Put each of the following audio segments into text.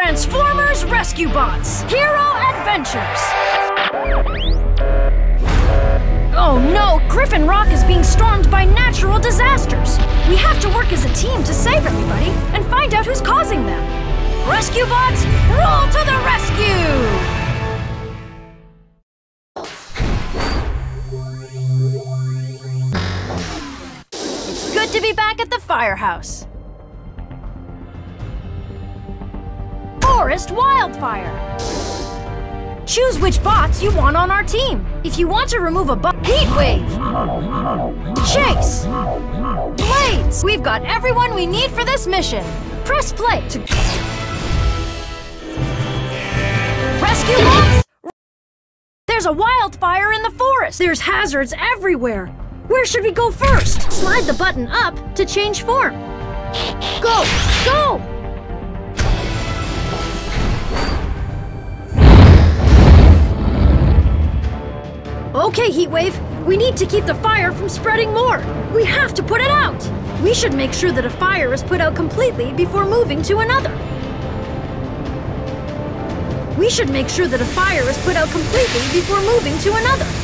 Transformers Rescue Bots Hero Adventures! Oh no! Griffin Rock is being stormed by natural disasters! We have to work as a team to save everybody and find out who's causing them! Rescue Bots, roll to the rescue! It's good to be back at the firehouse. Forest Wildfire. Choose which bots you want on our team. If you want to remove a bot, Heat Wave. Chase. Blades. We've got everyone we need for this mission. Press play to rescue bots. There's a wildfire in the forest. There's hazards everywhere. Where should we go first? Slide the button up to change form. Go! Go! Okay, Heatwave. We need to keep the fire from spreading more. We have to put it out. We should make sure that a fire is put out completely before moving to another. We should make sure that a fire is put out completely before moving to another.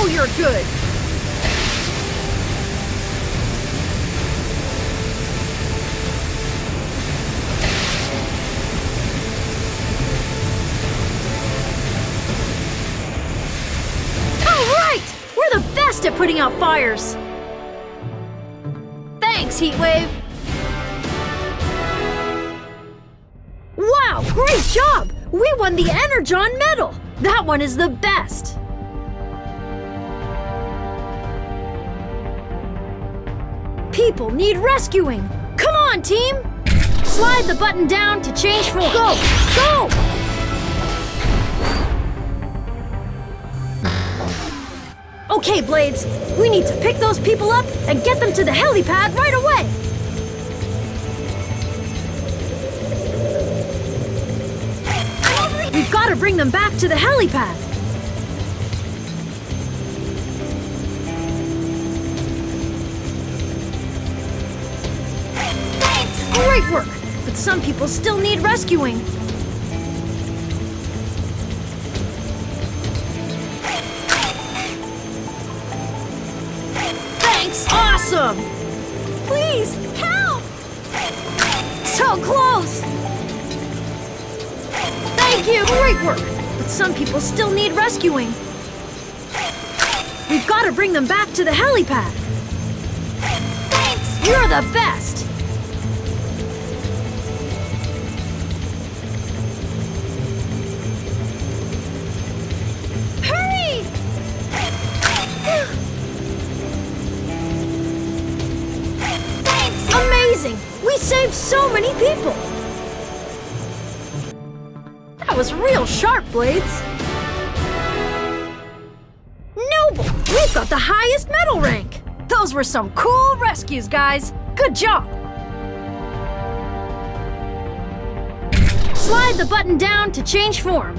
Whoa, you're good! All right! We're the best at putting out fires! Thanks, Heatwave! Wow, great job! We won the Energon medal! That one is the best! People need rescuing! Come on, team! Slide the button down to change form. Go! Go! Okay, Blades. We need to pick those people up and get them to the helipad right away! We've got to bring them back to the helipad! Great work! But some people still need rescuing. Thanks! Awesome! Please, help! So close! Thank you! Great work! But some people still need rescuing. We've got to bring them back to the helipad. Thanks! You're the best! Saved so many people! That was real sharp, Blades! Noble! We've got the highest medal rank! Those were some cool rescues, guys! Good job! Slide the button down to change form.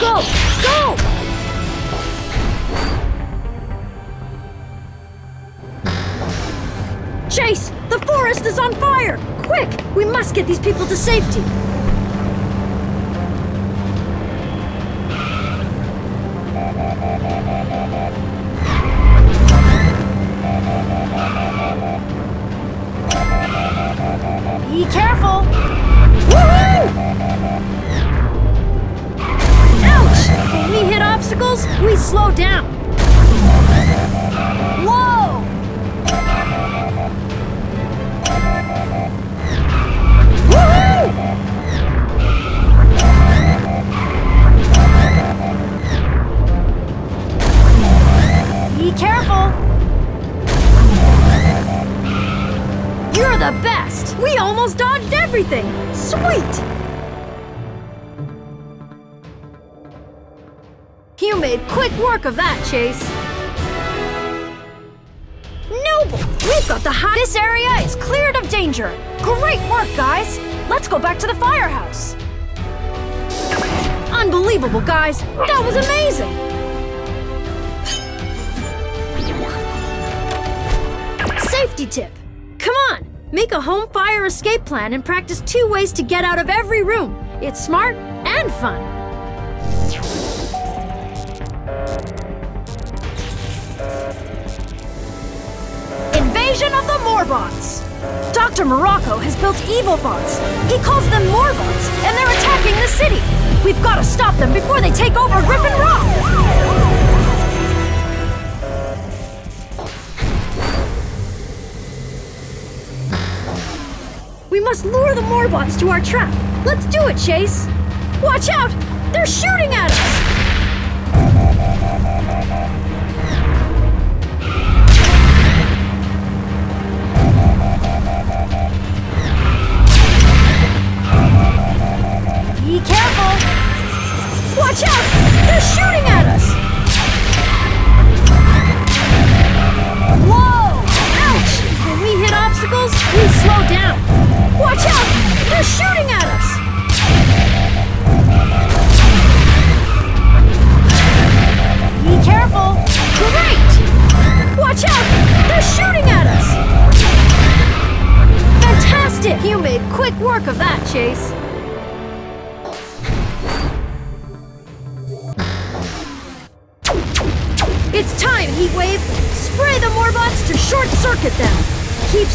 Go! Go! Chase! The forest is on fire! Quick! We must get these people to safety! Be careful! Ouch! When we hit obstacles, we slow down. Be careful! You're the best! We almost dodged everything! Sweet! You made quick work of that, Chase. Noble! We've got the high- This area is cleared of danger! Great work, guys! Let's go back to the firehouse! Unbelievable, guys! That was amazing! Safety tip! Come on! Make a home fire escape plan and practice two ways to get out of every room. It's smart and fun. Invasion of the Morbots! Dr. Morocco has built evil bots. He calls them Morbots, and they're attacking the city. We've got to stop them before they take over Griffin Rock! We must lure the Morbots to our trap. Let's do it, Chase. Watch out! They're shooting at us!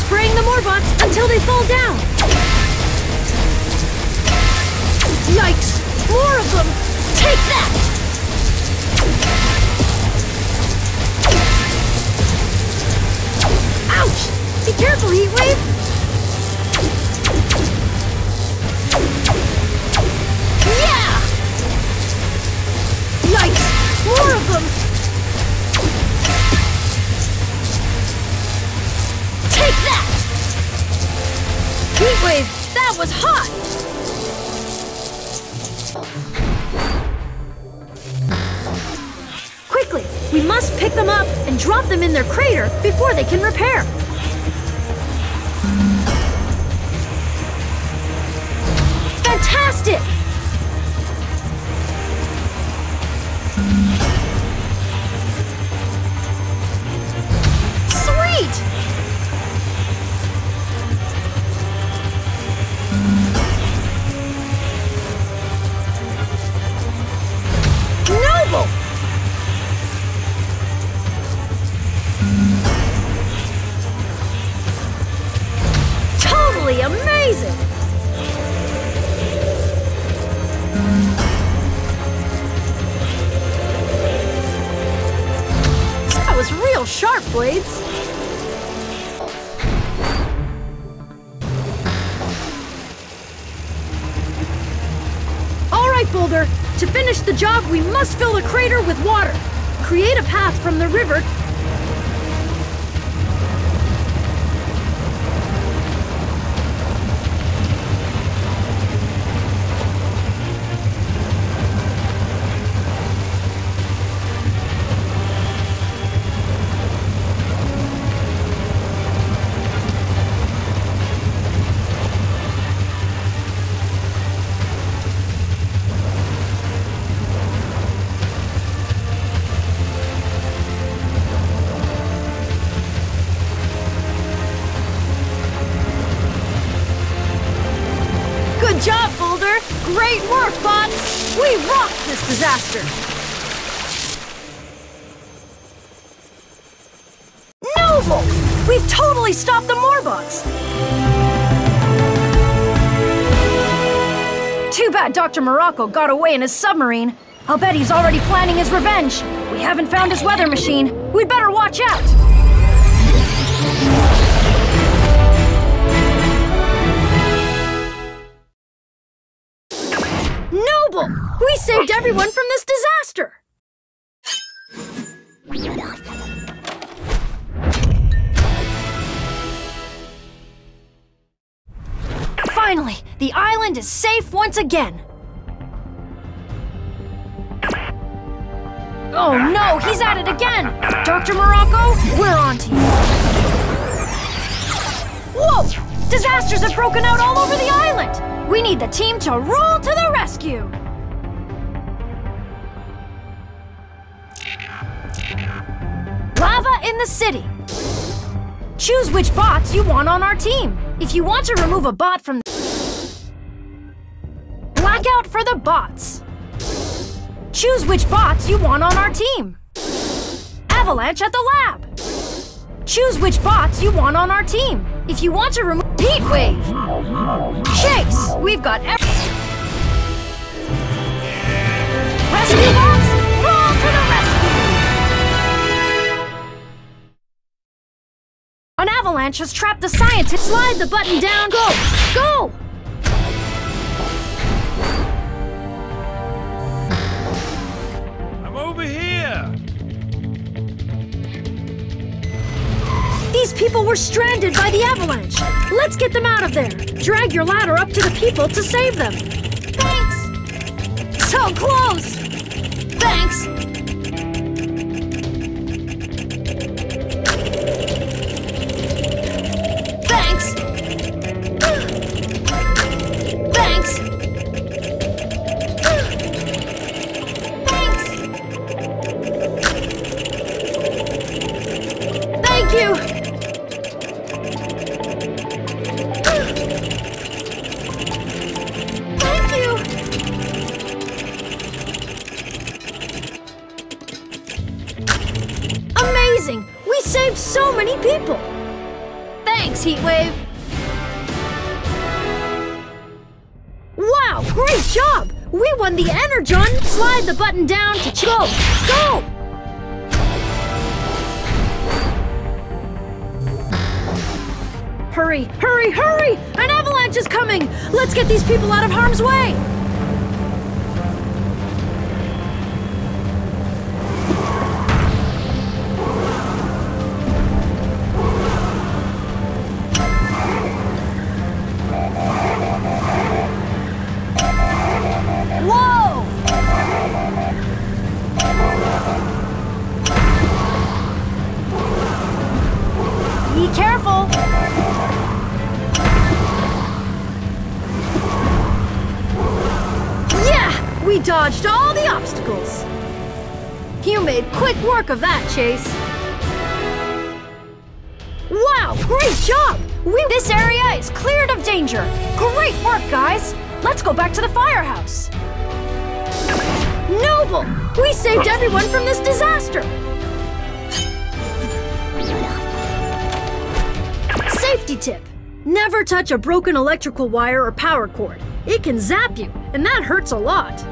Spraying the Morbots until they fall down! Yikes! More of them! Take that! Ouch! Be careful, Heatwave! That was hot! Quickly, we must pick them up and drop them in their crater before they can repair. Fantastic! Real sharp, Blades. All right, Boulder. To finish the job, we must fill the crater with water. Create a path from the river Great work, bots! We rocked this disaster! Noble! We've totally stopped the Morbots! Too bad Dr. Morocco got away in his submarine. I'll bet he's already planning his revenge. We haven't found his weather machine. We'd better watch out! everyone from this disaster! Finally, the island is safe once again! Oh no, he's at it again! Dr. Morocco, we're on to you! Whoa! Disasters have broken out all over the island! We need the team to roll to the rescue! In the city. Choose which bots you want on our team. If you want to remove a bot from Blackout for the bots. Choose which bots you want on our team. Avalanche at the lab. Choose which bots you want on our team. If you want to remove Heat Wave. Chase, we've got Rescue avalanche has trapped the scientist. Slide the button down. Go! Go! I'm over here. These people were stranded by the avalanche. Let's get them out of there. Drag your ladder up to the people to save them. Thanks! So close! Thanks! Thanks! Saved so many people! Thanks, Heatwave! Wow, great job! We won the Energon! Slide the button down to ch- go! Go! Hurry, hurry, hurry! An avalanche is coming! Let's get these people out of harm's way! Yeah! We dodged all the obstacles! You made quick work of that, Chase! Wow! Great job! We- This area is cleared of danger! Great work, guys! Let's go back to the firehouse! Noble! We saved everyone from this disaster! Safety tip! Never touch a broken electrical wire or power cord. It can zap you, and that hurts a lot.